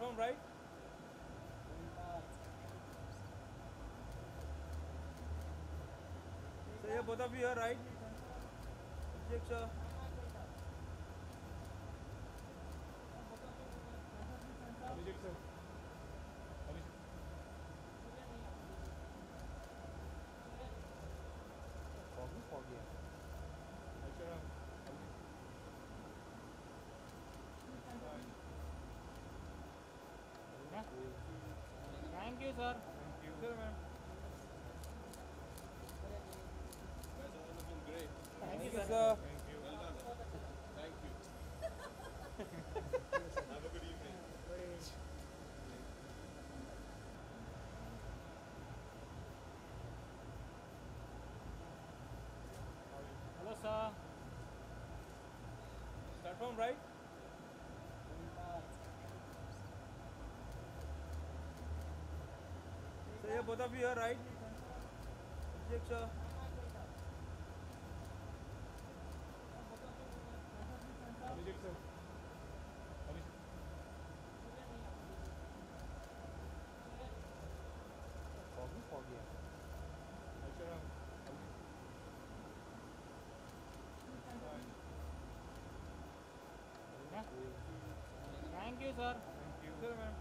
home, right? So yeah, both of you are right. Objection. Objection. Thank you sir thank you sir Great. Thank you, sir. Thank you. Well done. Thank you. Have a good evening. Hello, sir. Start from right? yeah, both of you are right. Objection. Abhishek sir Abhishek foggy foggy Akshara thank you sir thank you Sure, ma'am.